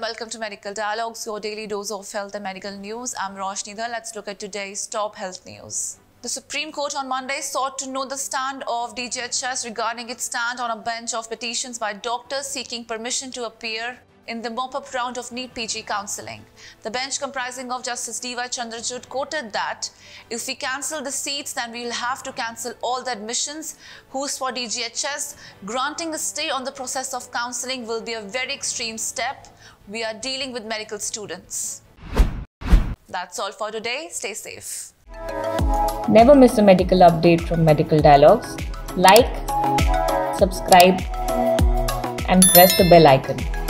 welcome to Medical Dialogues, your daily dose of health and medical news. I'm Roshni Dhar. Let's look at today's top health news. The Supreme Court on Monday sought to know the stand of DGHS regarding its stand on a bench of petitions by doctors seeking permission to appear in the mop-up round of NEET PG counselling. The bench comprising of Justice D.Y. Chandrachud quoted that if we cancel the seats, then we will have to cancel all the admissions. Who's for DGHS? Granting a stay on the process of counselling will be a very extreme step. We are dealing with medical students. That's all for today. Stay safe. Never miss a medical update from Medical Dialogues. Like, subscribe, and press the bell icon.